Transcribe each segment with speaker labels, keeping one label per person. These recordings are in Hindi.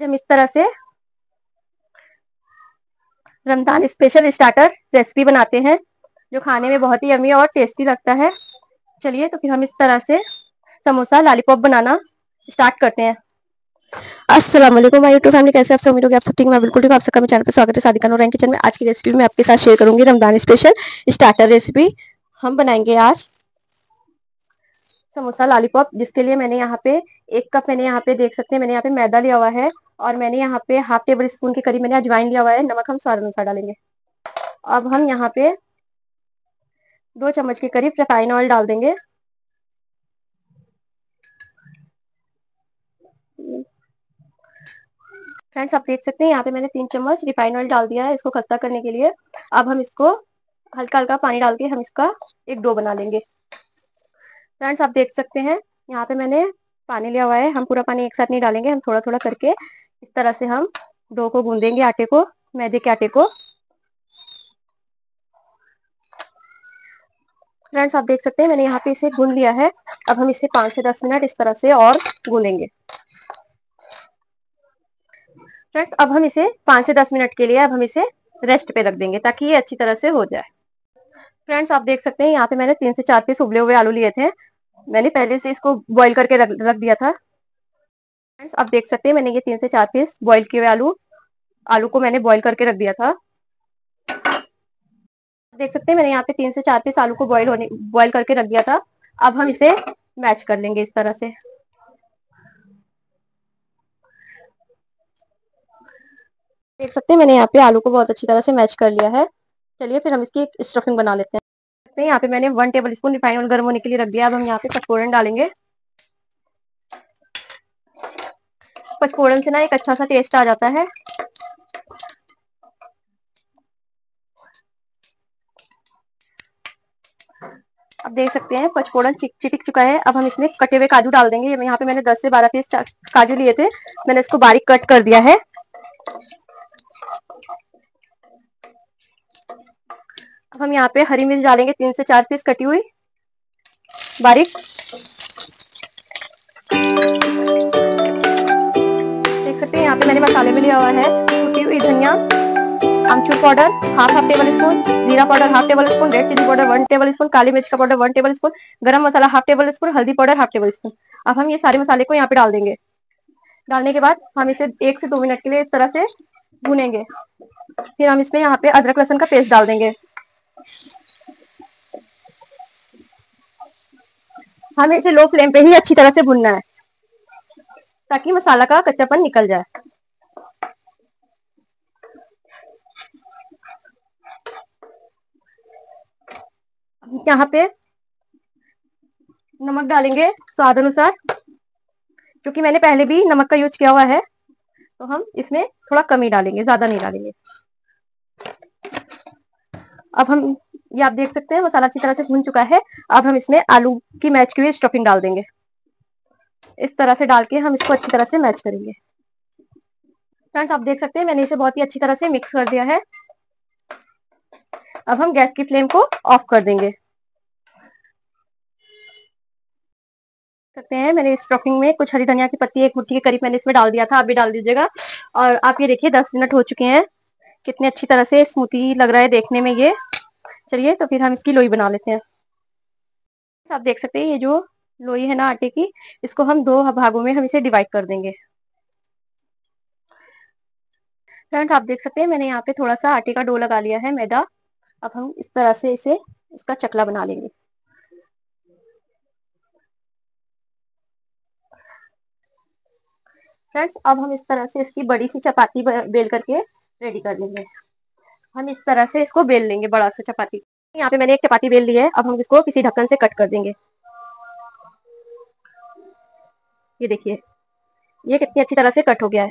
Speaker 1: हम इस तरह से रमज़ान स्पेशल स्टार्टर रेसिपी बनाते हैं, जो खाने में बहुत ही यमी और टेस्टी लगता है। चलिए तो फिर हम इस तरह से समोसा लॉलीपॉप बनाना स्टार्ट करते हैं। वालेकुम माय यूट्यूब फैमिली कैसे आप सब? उम्मीद होगी आप सब ठीक मैं बिल्कुल ठीक आप सबका चैनल पर स्वागत है। सादिका नूरैन किचन में आज की रेसिपी मैं आपके साथ शेयर करूँगी। रमज़ान स्पेशल स्टार्टर रेसिपी हम बनाएँगे आज। समोसा लॉलीपॉप जिसके लिए मैंने यहाँ पे एक कप मैंने यहाँ पे देख सकते हैं, मैंने यहाँ पे मैदा लिया हुआ है। और मैंने यहाँ पे हाफ़ टेबल स्पून के करीब मैंने अजवाइन लिया हुआ है, नमक हम स्वाद अनुसार डालेंगे अब हम यहाँ पे दो चम्मच के करीब रिफाइन ऑयल डाल देंगे। फ्रेंड्स आप देख सकते हैं, यहाँ पे मैंने तीन चम्मच रिफाइन ऑयल डाल दिया है इसको खस्ता करने के लिए। अब हम इसको हल्का हल्का पानी डाल के हम इसका एक डो बना लेंगे। फ्रेंड्स आप देख सकते हैं, यहाँ पे मैंने पानी लिया हुआ है, हम पूरा पानी एक साथ नहीं डालेंगे, हम थोड़ा थोड़ा करके इस तरह से हम डो को गूंदेंगे आटे को, मैदे के आटे को। फ्रेंड्स, आप देख सकते हैं, मैंने यहाँ पे इसे गूंद लिया है। अब हम इसे पाँच से दस मिनट इस तरह से और गूंदेंगे। फ्रेंड्स, अब हम इसे पाँच से दस मिनट के लिए अब हम इसे रेस्ट पे रख देंगे ताकि ये अच्छी तरह से हो जाए। फ्रेंड्स, आप देख सकते हैं, यहाँ पे मैंने तीन से चार पीस उबले हुए आलू लिए थे। मैंने पहले से इसको बॉईल करके रख, रख दिया था। फ्रेंड्स आप देख सकते हैं मैंने ये तीन से चार पीस बॉईल किए हुए आलू आलू को मैंने बॉईल करके रख दिया था। देख सकते हैं मैंने यहाँ पे तीन से चार पीस आलू को बॉईल होने बॉईल करके रख दिया था। अब हम इसे मैच कर लेंगे इस तरह से। देख सकते हैं मैंने यहाँ पे आलू को बहुत अच्छी तरह से मैच कर लिया है। चलिए फिर हम इसकी स्टफिंग बना लेते हैं। यहाँ पे मैंने one tablespoon refine oil गर्म होने के लिए रख दिया। अब हम यहाँ पे पचफोरन डालेंगे। पचफोरन से ना एक अच्छा सा टेस्ट आ जाता है। अब देख सकते हैं, पचफोरन चिटिक चुका है। अब हम इसमें कटे हुए काजू डाल देंगे। यहाँ पे मैंने 10 से 12 पीस काजू लिए थे। मैंने इसको बारीक कट कर दिया है। हम यहाँ पे हरी मिर्च डालेंगे, तीन से चार पीस कटी हुई। बारीक। देख सकते हैं, यहाँ पे मैंने मसाले भी लिया हुआ है। कुटी हुई धनिया अमचूर powder half half tablespoon जीरा powder half tablespoon red chili powder one tablespoon काली मिर्च का पाउडर वन टेबल स्पून गरम मसाला हाफ़ टेबल स्पून हल्दी पाउडर हाफ़ टेबल स्पून अब हम ये सारे मसाले को यहाँ पे डाल देंगे। डालने के बाद हम इसे एक से दो मिनट के लिए इस तरह से भुनेंगे। फिर हम इसमें यहाँ पे अदरक लहसन का पेस्ट डाल देंगे। हमें इसे लो फ्लेम पे ही अच्छी तरह से भुनना है, ताकि मसाला का कच्चापन निकल जाए। यहाँ पे नमक डालेंगे स्वाद अनुसार क्योंकि मैंने पहले भी नमक का यूज़ किया हुआ है तो हम इसमें थोड़ा कम ही डालेंगे, ज़्यादा नहीं डालेंगे। अब हम, ये आप देख सकते हैं, मसाला अच्छी तरह से भून चुका है। अब हम इसमें आलू की मैच की हुई स्टफिंग डाल देंगे। इस तरह से डाल के हम इसको अच्छी तरह से मैच करेंगे। फ्रेंड्स आप देख सकते हैं, मैंने इसे बहुत ही अच्छी तरह से मिक्स कर दिया है। अब हम गैस की फ्लेम को ऑफ़ कर देंगे। सकते हैं, मैंने स्टफिंग में कुछ हरी धनिया की पत्ती, एक मुट्ठी के करीब मैंने इसमें डाल दिया था, आप भी डाल दीजिएगा। और आप ये देखिए, दस मिनट हो चुके हैं। कितने अच्छी तरह से स्मूथी लग रहा है देखने में ये। चलिए तो फिर हम इसकी लोई बना लेते हैं। आप देख सकते हैं, ये जो लोई है ना आटे की, इसको हम दो भागों में हम इसे डिवाइड कर देंगे। फ्रेंड्स, आप देख सकते हैं, मैंने यहाँ पे थोड़ा सा आटे का डो लगा लिया है, मैदा। अब हम इस तरह से इसे, इसका चकला बना लेंगे। फ्रेंड्स, अब हम इस तरह से इसकी बड़ी सी चपाती बेल करके रेडी कर लेंगे। हम इस तरह से इसको बेल लेंगे बड़ा सा चपाती। यहाँ पे मैंने एक चपाती बेल ली है, अब हम इसको किसी ढक्कन से कट कर देंगे। ये देखिए, ये कितनी अच्छी तरह से कट हो गया है।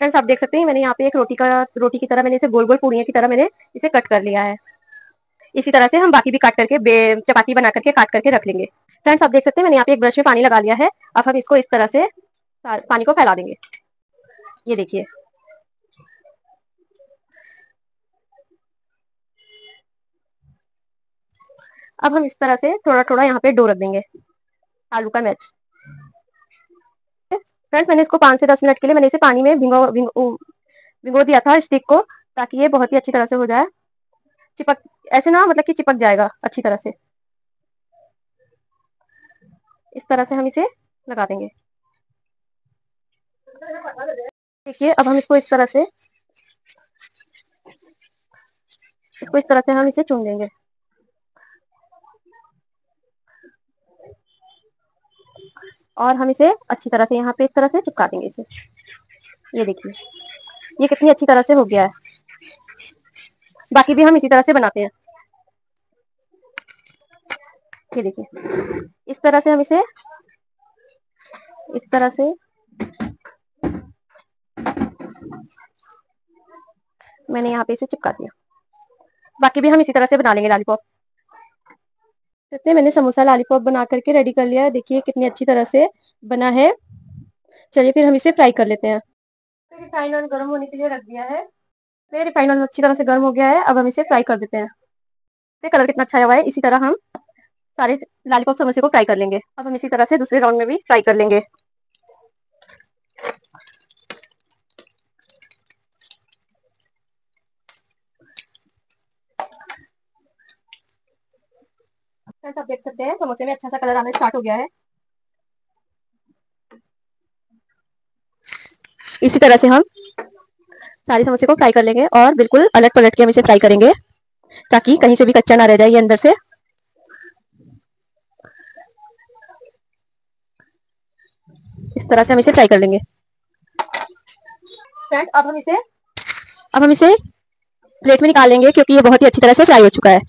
Speaker 1: फ्रेंड्स, आप देख सकते हैं, मैंने यहाँ पे एक रोटी का, रोटी की तरह मैंने इसे गोल गोल पूड़िया की तरह मैंने इसे कट कर लिया है। इसी तरह से हम बाकी भी काट करके चपाती बना करके काट करके रख लेंगे। फ्रेंड्स, आप देख सकते हैं, मैंने यहाँ पे एक ब्रश में पानी लगा लिया है। अब हम इसको इस तरह से पानी को फैला देंगे। ये देखिए अब हम इस तरह से थोड़ा थोड़ा यहाँ पे डो रख देंगे। आलू का मैच फ्रेंड्स, मैंने इसको पाँच से दस मिनट के लिए मैंने इसे पानी में भिंगो भिंगो भिगो दिया था स्टिक को, ताकि ये बहुत ही अच्छी तरह से हो जाए। चिपक, ऐसे ना मतलब कि चिपक जाएगा अच्छी तरह से। इस तरह से हम इसे लगा देंगे। देखिए, अब हम इसको इस तरह से, इसको इस तरह से हम इसे चुन देंगे और हम इसे अच्छी तरह से यहाँ पे इस तरह से चिपका देंगे इसे। ये देखिए, ये कितनी अच्छी तरह से हो गया है। बाकी भी हम इसी तरह से बनाते हैं। ये देखिए, इस तरह से हम इसे, इस तरह से मैंने यहाँ पे इसे चिपका दिया। बाकी भी हम इसी तरह से बना लेंगे लालीपॉप कहते मैंने समोसा लालीपॉप बना करके रेडी कर लिया। है देखिए कितनी अच्छी तरह से बना है। चलिए फिर हम इसे फ्राई कर लेते हैं। फिर रिफाइंड ऑयल गर्म होने के लिए रख दिया है। फिर रिफाइंड ऑयल अच्छी तरह से गर्म हो गया है। अब हम इसे फ्राई कर देते हैं। तो कलर कितना अच्छा हुआ है। इसी तरह हम सारे लालीपॉप समोसे को फ्राई कर लेंगे। अब हम इसी तरह से दूसरे राउंड में भी फ्राई कर लेंगे। आप देख सकते हैं, समोसे में अच्छा सा कलर आना स्टार्ट हो गया है। इसी तरह से हम सारे समोसे को फ्राई कर लेंगे और बिल्कुल अलट पलट के हम इसे फ्राई करेंगे, ताकि कहीं से भी कच्चा ना रह जाए ये अंदर से। इस तरह से हम इसे फ्राई कर लेंगे। फ्रेंड अब हम इसे, अब हम इसे प्लेट में निकाल लेंगे, क्योंकि ये बहुत ही अच्छी तरह से फ्राई हो चुका है।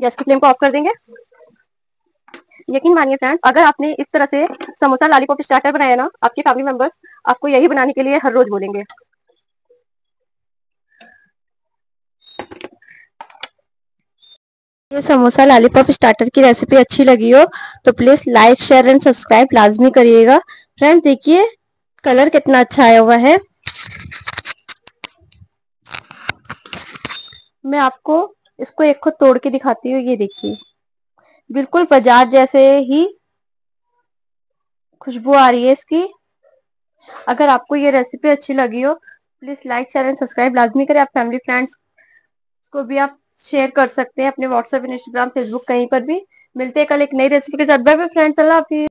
Speaker 1: गैस की फ्लेम को ऑफ़ कर देंगे? यकीन मानिए फ्रेंड अगर आपने इस तरह से समोसा लालीपॉप स्टार्टर बनाया ना, आपके फैमिली मेंबर्स आपको यही बनाने के लिए हर रोज बोलेंगे। ये समोसा लालीपॉप स्टार्टर की रेसिपी अच्छी लगी हो तो please like share and subscribe लाजमी करिएगा। फ्रेंड्स देखिए कलर कितना अच्छा आया हुआ है। मैं आपको इसको एक खुद तोड़ के दिखाती हूँ, ये देखिए। बिल्कुल बाज़ार जैसे ही खुशबू आ रही है इसकी। अगर आपको ये रेसिपी अच्छी लगी हो please like share and subscribe लाजमी करें आप फैमिली फ्रेंड्स को भी आप शेयर कर सकते हैं अपने व्हाट्सएप इंस्टाग्राम फेसबुक कहीं पर भी। मिलते हैं कल एक नई रेसिपी के साथ। बाय बाय फ्रेंड्स अल्लाह हाफिज।